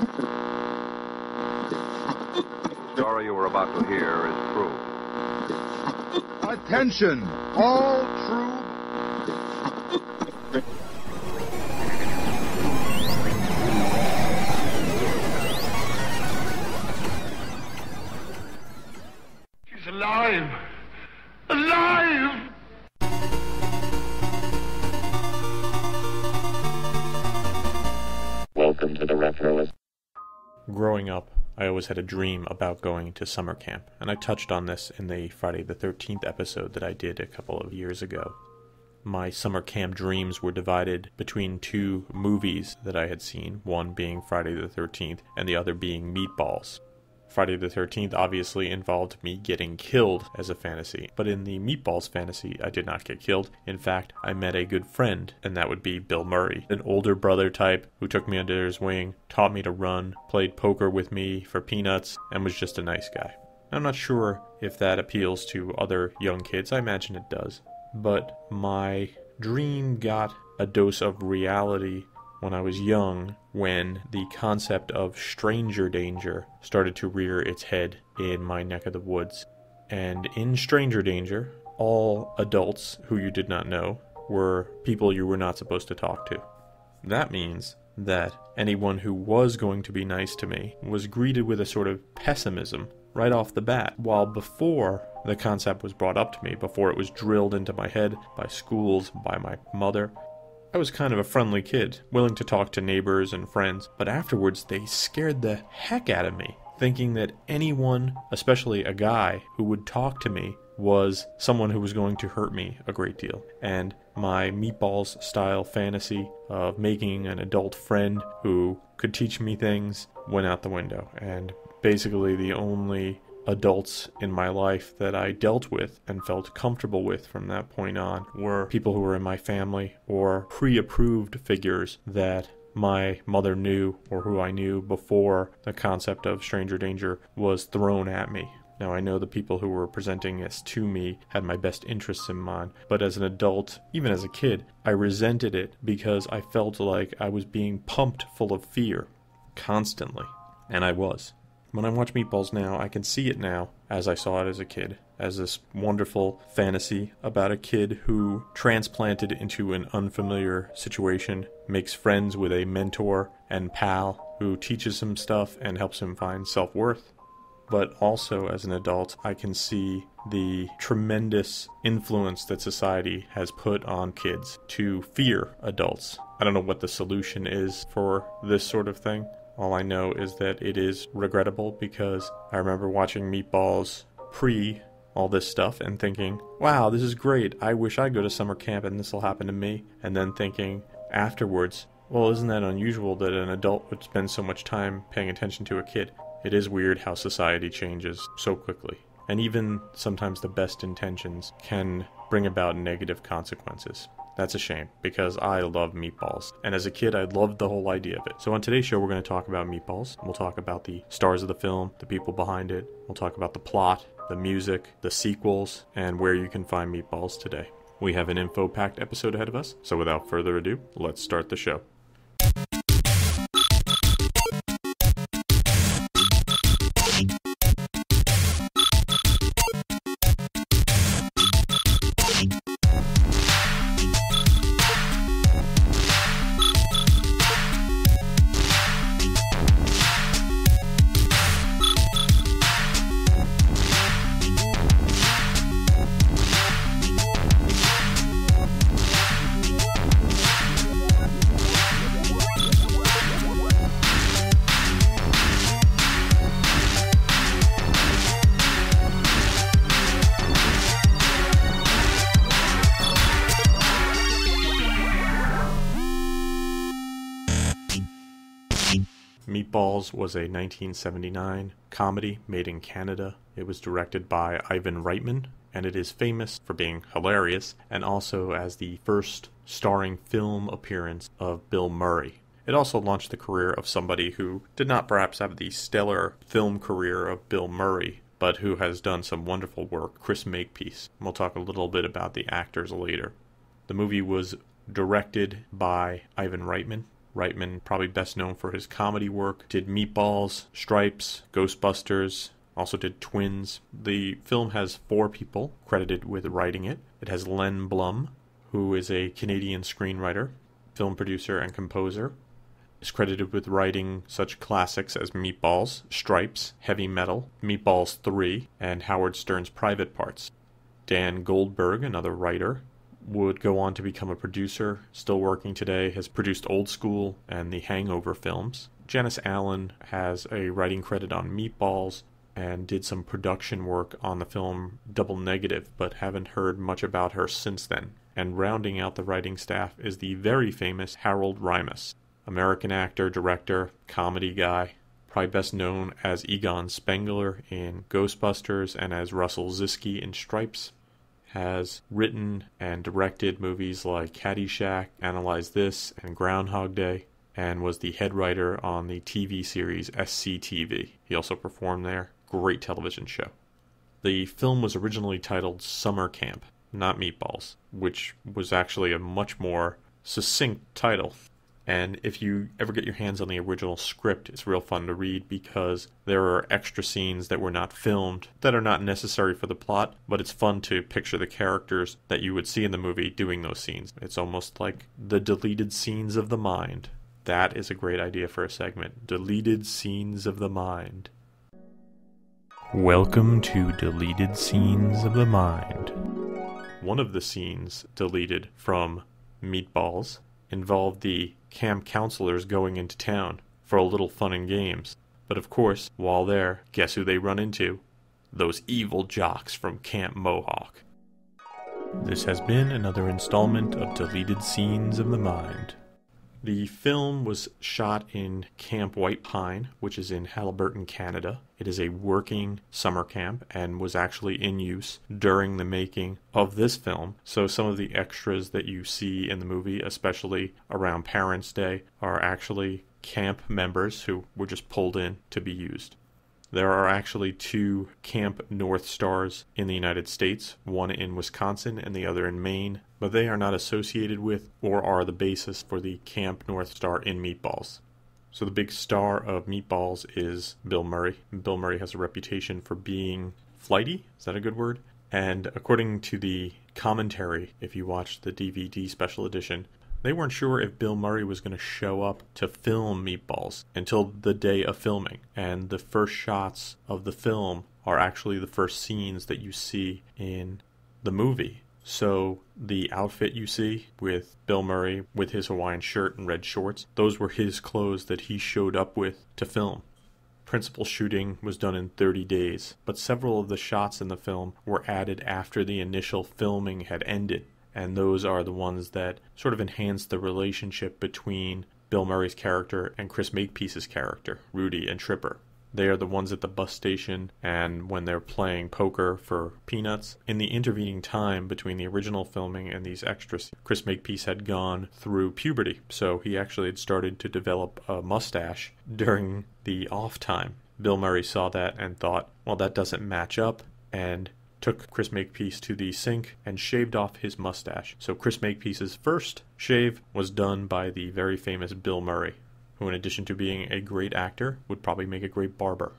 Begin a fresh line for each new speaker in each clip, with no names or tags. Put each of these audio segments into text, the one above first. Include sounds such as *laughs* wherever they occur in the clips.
The story you are about to hear is true.
Attention, all true.
Always had a dream about going to summer camp, and I touched on this in the Friday the 13th episode that I did a couple of years ago. My summer camp dreams were divided between two movies that I had seen, one being Friday the 13th and the other being Meatballs. Friday the 13th obviously involved me getting killed as a fantasy, but in the Meatballs fantasy, I did not get killed. In fact, I met a good friend, and that would be Bill Murray, an older brother type who took me under his wing, taught me to run, played poker with me for peanuts, and was just a nice guy. I'm not sure if that appeals to other young kids, I imagine it does. But my dream got a dose of reality when I was young when the concept of stranger danger started to rear its head in my neck of the woods. And in stranger danger, all adults who you did not know were people you were not supposed to talk to. That means that anyone who was going to be nice to me was greeted with a sort of pessimism right off the bat, while before the concept was brought up to me, before it was drilled into my head by schools, by my mother, I was kind of a friendly kid, willing to talk to neighbors and friends, but afterwards they scared the heck out of me, thinking that anyone, especially a guy, who would talk to me was someone who was going to hurt me a great deal. And my meatballs style fantasy of making an adult friend who could teach me things went out the window. And basically, the only adults in my life that I dealt with and felt comfortable with from that point on were people who were in my family or pre approved figures that my mother knew or who I knew before the concept of stranger danger was thrown at me. Now, I know the people who were presenting this to me had my best interests in mind, but as an adult, even as a kid, I resented it because I felt like I was being pumped full of fear constantly. And I was. When I watch Meatballs now, I can see it now as I saw it as a kid, as this wonderful fantasy about a kid who, transplanted into an unfamiliar situation, makes friends with a mentor and pal who teaches him stuff and helps him find self worth. But also, as an adult, I can see the tremendous influence that society has put on kids to fear adults. I don't know what the solution is for this sort of thing. All I know is that it is regrettable because I remember watching Meatballs pre all this stuff and thinking, wow, this is great. I wish I go to summer camp and this will happen to me. And then thinking afterwards, well, isn't that unusual that an adult would spend so much time paying attention to a kid? It is weird how society changes so quickly. And even sometimes the best intentions can bring about negative consequences. That's a shame because I love meatballs. And as a kid, I loved the whole idea of it. So on today's show, we're going to talk about meatballs. We'll talk about the stars of the film, the people behind it. We'll talk about the plot, the music, the sequels, and where you can find meatballs today. We have an info packed episode ahead of us. So without further ado, let's start the show. Meatballs was a 1979 comedy made in Canada. It was directed by Ivan Reitman, and it is famous for being hilarious and also as the first starring film appearance of Bill Murray. It also launched the career of somebody who did not perhaps have the stellar film career of Bill Murray, but who has done some wonderful work, Chris Makepeace. We'll talk a little bit about the actors later. The movie was directed by Ivan Reitman, Reitman, probably best known for his comedy work, did Meatballs, Stripes, Ghostbusters, also did Twins. The film has four people credited with writing it. It has Len Blum, who is a Canadian screenwriter, film producer, and composer. Is credited with writing such classics as Meatballs, Stripes, Heavy Metal, Meatballs 3, and Howard Stern's Private Parts. Dan Goldberg, another writer, would go on to become a producer, still working today, has produced Old School and the Hangover films. Janice Allen has a writing credit on Meatballs and did some production work on the film Double Negative, but haven't heard much about her since then. And rounding out the writing staff is the very famous Harold Ramis, American actor, director, comedy guy, probably best known as Egon Spengler in Ghostbusters and as Russell Ziskey in Stripes. Has written and directed movies like Caddyshack, Analyze This, and Groundhog Day, and was the head writer on the TV series SCTV. He also performed there. Great television show. The film was originally titled Summer Camp, not Meatballs, which was actually a much more succinct title. And if you ever get your hands on the original script, it's real fun to read because there are extra scenes that were not filmed that are not necessary for the plot, but it's fun to picture the characters that you would see in the movie doing those scenes. It's almost like the deleted scenes of the mind. That is a great idea for a segment. Deleted scenes of the mind. Welcome to Deleted Scenes of the Mind. One of the scenes deleted from Meatballs involved the camp counselors going into town for a little fun and games. But of course, while there, guess who they run into? Those evil jocks from Camp Mohawk. This has been another installment of Deleted Scenes of the Mind. The film was shot in Camp White Pine, which is in Haliburton, Canada. It is a working summer camp and was actually in use during the making of this film. So some of the extras that you see in the movie, especially around Parents' Day, are actually camp members who were just pulled in to be used. There are actually two Camp North Stars in the United States, one in Wisconsin and the other in Maine, but they are not associated with or are the basis for the Camp North Star in Meatballs. So the big star of Meatballs is Bill Murray. Bill Murray has a reputation for being flighty. Is that a good word? And according to the commentary, if you watch the DVD special edition, they weren't sure if Bill Murray was going to show up to film Meatballs until the day of filming. And the first shots of the film are actually the first scenes that you see in the movie. So the outfit you see with Bill Murray with his Hawaiian shirt and red shorts, those were his clothes that he showed up with to film. Principal shooting was done in 30 days, but several of the shots in the film were added after the initial filming had ended and those are the ones that sort of enhance the relationship between Bill Murray's character and Chris Makepeace's character, Rudy and Tripper. They are the ones at the bus station and when they're playing poker for peanuts. In the intervening time between the original filming and these extras, Chris Makepeace had gone through puberty, so he actually had started to develop a mustache during the off time. Bill Murray saw that and thought, well, that doesn't match up, and took Chris Makepeace to the sink and shaved off his mustache. So Chris Makepeace's first shave was done by the very famous Bill Murray, who in addition to being a great actor, would probably make a great barber.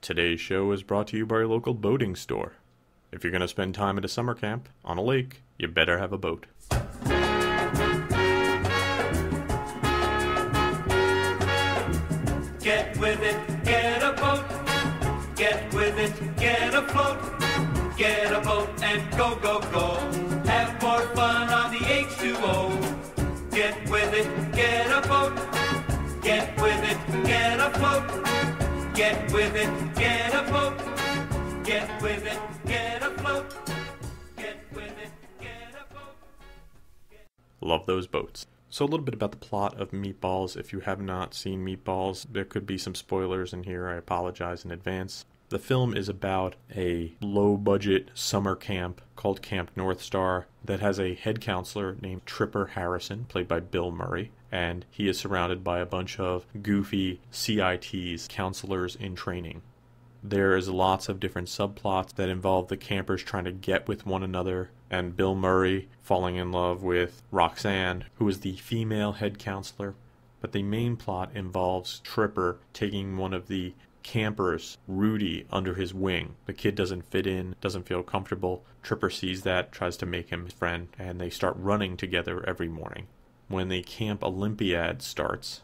Today's show is brought to you by your local boating store. If you're going to spend time at a summer camp on a lake, you better have a boat.
Get with it, get a boat. Get with it, get afloat. Get a go, go, go. Have more fun on the H2O. Get with it, get a boat. Get with it, get afloat. Get with it, get a boat. Get with it, get afloat. Get with it, get a boat.
Love those boats. So, a little bit about the plot of Meatballs. If you have not seen Meatballs, there could be some spoilers in here. I apologize in advance. The film is about a low budget summer camp called Camp North Star that has a head counselor named Tripper Harrison, played by Bill Murray, and he is surrounded by a bunch of goofy CITs, counselors in training. There is lots of different subplots that involve the campers trying to get with one another, and Bill Murray falling in love with Roxanne, who is the female head counselor. But the main plot involves Tripper taking one of the campers, Rudy, under his wing. The kid doesn't fit in, doesn't feel comfortable. Tripper sees that, tries to make him his friend, and they start running together every morning. When the Camp Olympiad starts,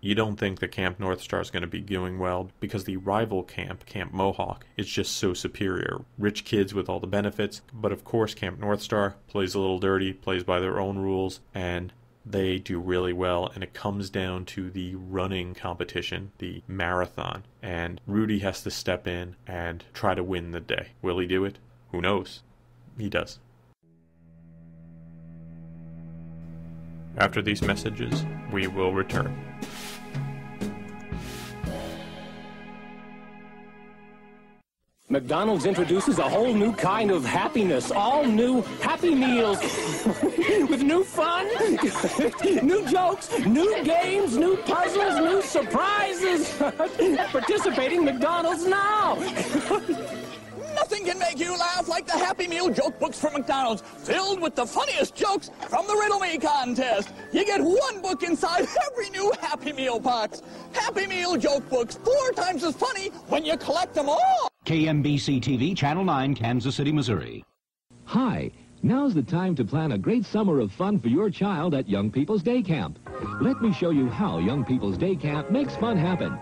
you don't think the Camp North Star is going to be doing well because the rival camp, Camp Mohawk, is just so superior. Rich kids with all the benefits, but of course, Camp North Star plays a little dirty, plays by their own rules, and they do really well. And it comes down to the running competition, the marathon, and Rudy has to step in and try to win the day. Will he do it? Who knows? He does. After these messages, we will return.
McDonald's introduces a whole new kind of happiness. All new Happy Meals. *laughs* With new fun, *laughs* new jokes, new games, new puzzles, new surprises. *laughs* Participating McDonald's now.
Nothing can make you laugh like the Happy Meal joke books from McDonald's, filled with the funniest jokes from the Riddle Me contest. You get one book inside every new Happy Meal box. Happy Meal joke books, four times as funny when you collect them all.
KMBC TV, Channel 9, Kansas City, Missouri.
Hi. Now's the time to plan a great summer of fun for your child at Young People's Day Camp. Let me show you how Young People's Day Camp makes fun happen.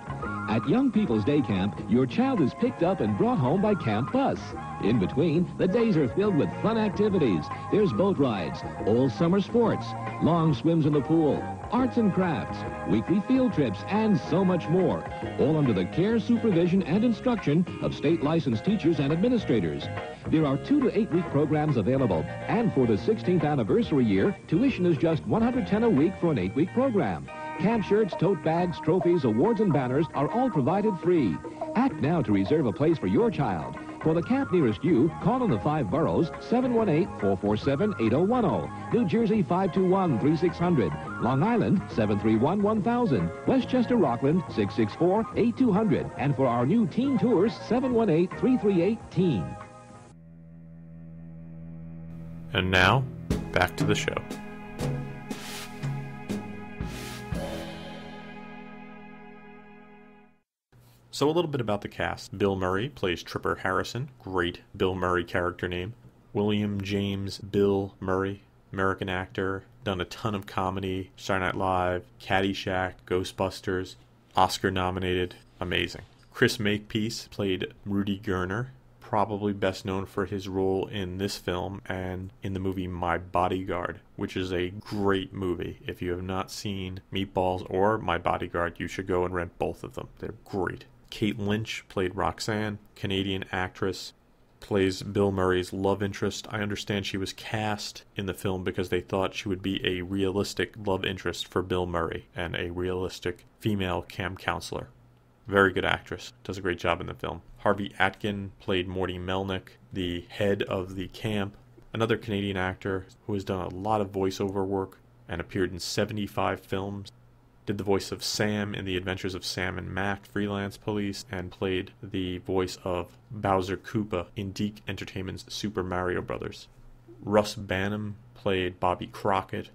At Young People's Day Camp, your child is picked up and brought home by Camp Bus. In between, the days are filled with fun activities. There's boat rides, all summer sports, long swims in the pool, arts and crafts, weekly field trips, and so much more. All under the care, supervision, and instruction of state licensed teachers and administrators. There are two to eight week programs available, and for the 16th anniversary year, tuition is just 110 a week for an eight week program. Camp shirts, tote bags, trophies, awards, and banners are all provided free. Act now to reserve a place for your child. For the camp nearest you, call in the five boroughs 718-447-8010, New Jersey 521-3600, Long Island 731-1000, Westchester Rockland 664-8200, and for our new teen tours 718-338-TEEN.
And now, back to the show. So, a little bit about the cast. Bill Murray plays Tripper Harrison. Great Bill Murray character name. William James Bill Murray, American actor, done a ton of comedy, Saturday Night Live, Caddyshack, Ghostbusters, Oscar nominated. Amazing. Chris Makepeace played Rudy Gerner, probably best known for his role in this film and in the movie My Bodyguard, which is a great movie. If you have not seen Meatballs or My Bodyguard, you should go and rent both of them. They're great. Kate Lynch played Roxanne, Canadian actress, plays Bill Murray's love interest. I understand she was cast in the film because they thought she would be a realistic love interest for Bill Murray and a realistic female camp counselor. Very good actress. Does a great job in the film. Harvey Atkin played Morty Melnick, the head of the camp. Another Canadian actor who has done a lot of voiceover work and appeared in 75 films did the voice of Sam in The Adventures of Sam and Mac Freelance Police, and played the voice of Bowser Koopa in DiC Entertainment's Super Mario Bros. Russ Banham played Bobby Crockett,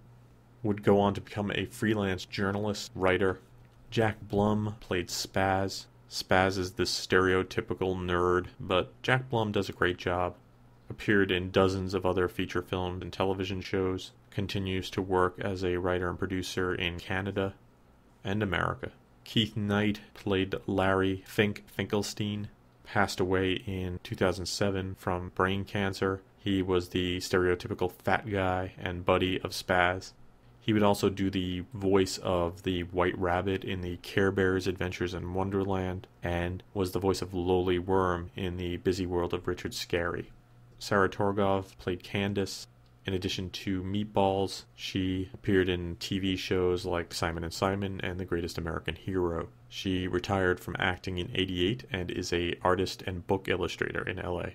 would go on to become a freelance journalist, writer. Jack Blum played Spaz. Spaz is the stereotypical nerd, but Jack Blum does a great job. Appeared in dozens of other feature films and television shows. Continues to work as a writer and producer in Canada and America. Keith Knight played Larry Fink Finkelstein, passed away in 2007 from brain cancer. He was the stereotypical fat guy and buddy of Spaz. He would also do the voice of the White Rabbit in the Care Bears Adventures in Wonderland and was the voice of Lowly Worm in the Busy World of Richard Scarry. Sarah Torgov played Candace. In addition to Meatballs, she appeared in TV shows like Simon and Simon and The Greatest American Hero. She retired from acting in 88 and is a artist and book illustrator in LA.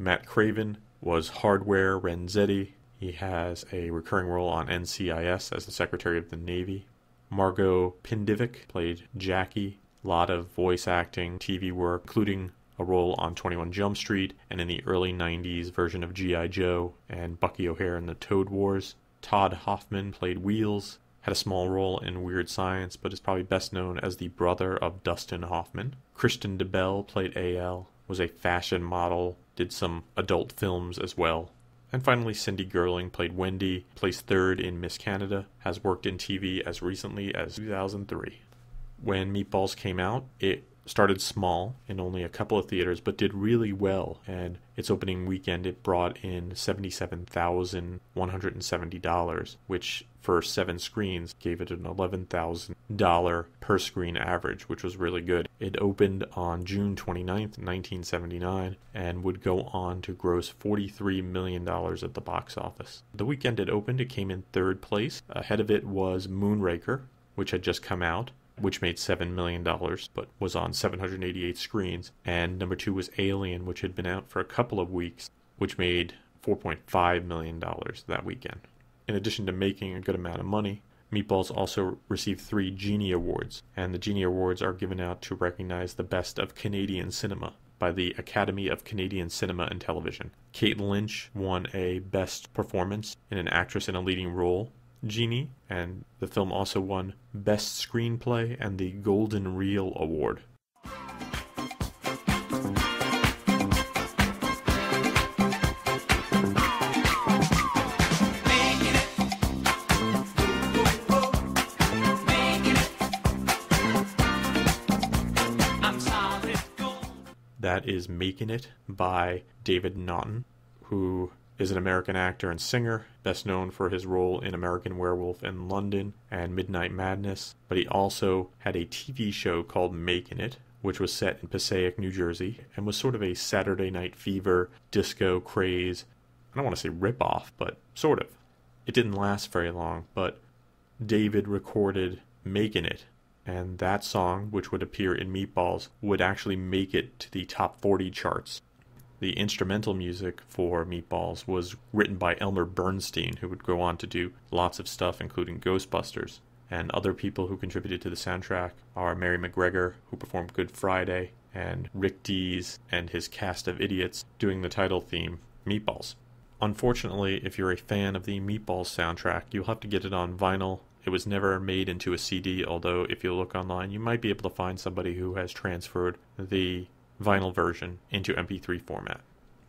Matt Craven was Hardware Renzetti. He has a recurring role on NCIS as the Secretary of the Navy. Margot Pinvidic played Jackie. A lot of voice acting, TV work, including a role on 21 Jump Street and in the early 90s version of G.I. Joe and Bucky O'Hare in the Toad Wars. Todd Hoffman played Wheels. had a small role in Weird Science, but is probably best known as the brother of Dustin Hoffman. Kristen DeBell played AL, was a fashion model, did some adult films as well. And finally, Cindy Girling played Wendy, placed third in Miss Canada, has worked in TV as recently as 2003. When Meatballs came out, it started small in only a couple of theaters, but did really well. And its opening weekend, it brought in $77,170, which for seven screens gave it an $11,000 per screen average, which was really good. It opened on June 29th, 1979, and would go on to gross $43 million at the box office. The weekend it opened, it came in third place. Ahead of it was Moonraker, which had just come out which made $7 million but was on 788 screens. And number two was Alien, which had been out for a couple of weeks, which made $4.5 million that weekend. In addition to making a good amount of money, Meatballs also received three Genie Awards, and the Genie Awards are given out to recognize the best of Canadian cinema by the Academy of Canadian Cinema and Television. Kate Lynch won a Best Performance in an Actress in a Leading Role Genie, and the film also won Best Screenplay and the Golden Reel Award. That is Making It by David Naughton, who is an American actor and singer, best known for his role in American Werewolf in London and Midnight Madness, but he also had a TV show called Making It, which was set in Passaic, New Jersey, and was sort of a Saturday Night Fever disco craze. I don't want to say ripoff, but sort of. It didn't last very long, but David recorded Making It, and that song, which would appear in Meatballs, would actually make it to the top 40 charts the instrumental music for Meatballs was written by Elmer Bernstein, who would go on to do lots of stuff, including Ghostbusters. And other people who contributed to the soundtrack are Mary MacGregor, who performed Good Friday, and Rick Dees and his cast of idiots doing the title theme, Meatballs. Unfortunately, if you're a fan of the Meatballs soundtrack, you'll have to get it on vinyl. It was never made into a CD, although if you look online, you might be able to find somebody who has transferred the vinyl version into MP3 format.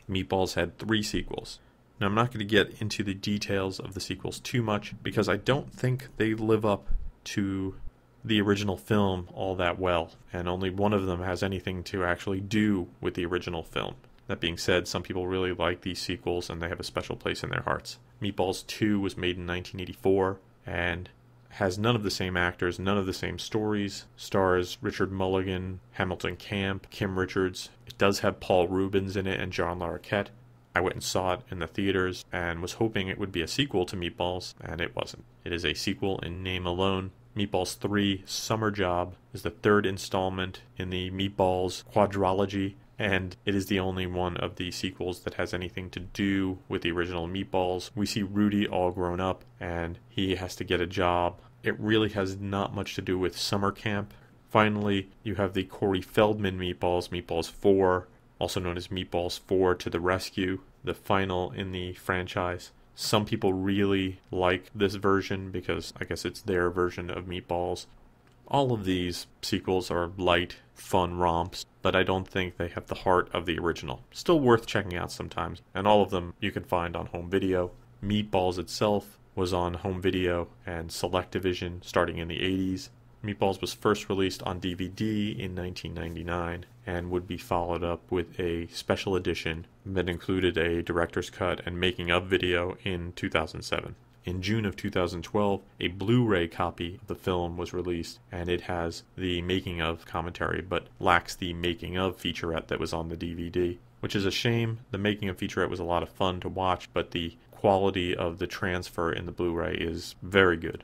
Meatballs had three sequels. Now, I'm not going to get into the details of the sequels too much because I don't think they live up to the original film all that well, and only one of them has anything to actually do with the original film. That being said, some people really like these sequels and they have a special place in their hearts. Meatballs 2 was made in 1984, and has none of the same actors, none of the same stories. Stars Richard Mulligan, Hamilton Camp, Kim Richards. It does have Paul Reubens in it and John Larroquette. I went and saw it in the theaters and was hoping it would be a sequel to Meatballs, and it wasn't. It is a sequel in name alone. Meatballs 3 Summer Job is the third installment in the Meatballs quadrilogy and it is the only one of the sequels that has anything to do with the original Meatballs. We see Rudy all grown up, and he has to get a job. It really has not much to do with summer camp. Finally, you have the Corey Feldman Meatballs, Meatballs 4, also known as Meatballs 4 to the Rescue, the final in the franchise. Some people really like this version because I guess it's their version of Meatballs. All of these sequels are light, fun romps, but I don't think they have the heart of the original. Still worth checking out sometimes, and all of them you can find on home video. Meatballs itself was on home video and Selectavision starting in the 80s. Meatballs was first released on DVD in 1999 and would be followed up with a special edition that included a director's cut and making of video in 2007. In June of 2012, a Blu ray copy of the film was released, and it has the making of commentary but lacks the making of featurette that was on the DVD, which is a shame. The making of featurette was a lot of fun to watch, but the quality of the transfer in the Blu ray is very good.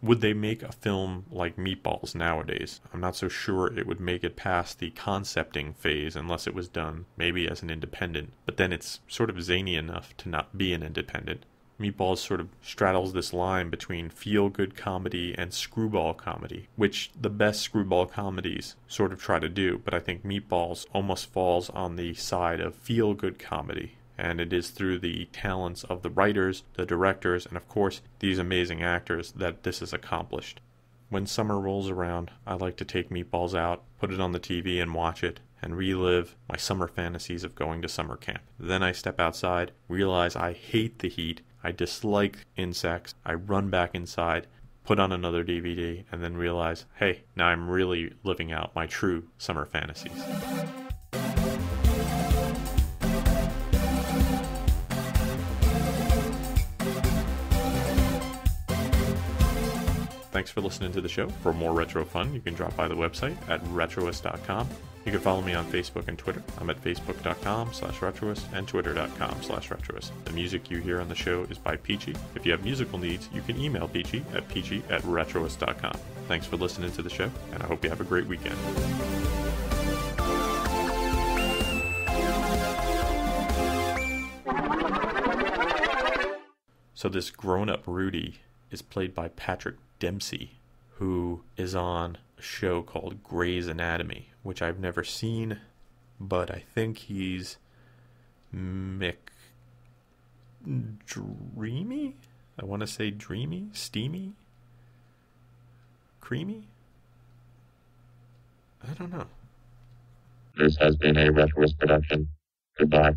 Would they make a film like Meatballs nowadays? I'm not so sure it would make it past the concepting phase unless it was done maybe as an independent, but then it's sort of zany enough to not be an independent. Meatballs sort of straddles this line between feel good comedy and screwball comedy, which the best screwball comedies sort of try to do, but I think Meatballs almost falls on the side of feel good comedy. And it is through the talents of the writers, the directors, and of course, these amazing actors that this is accomplished. When summer rolls around, I like to take Meatballs out, put it on the TV, and watch it, and relive my summer fantasies of going to summer camp. Then I step outside, realize I hate the heat, I dislike insects, I run back inside, put on another DVD, and then realize, hey, now I'm really living out my true summer fantasies. Thanks for listening to the show. For more retro fun, you can drop by the website at retroist.com. You can follow me on Facebook and Twitter. I'm at facebook.com slash retroist and twitter.com slash retroist. The music you hear on the show is by Peachy. If you have musical needs, you can email Peachy at peachy at retroist.com. Thanks for listening to the show, and I hope you have a great weekend. So this grown-up Rudy is played by Patrick Dempsey, who is on a show called Grey's Anatomy, which I've never seen, but I think he's Mick Dreamy. I want to say dreamy, steamy, creamy. I don't know.
This has been a Retroist production. Goodbye.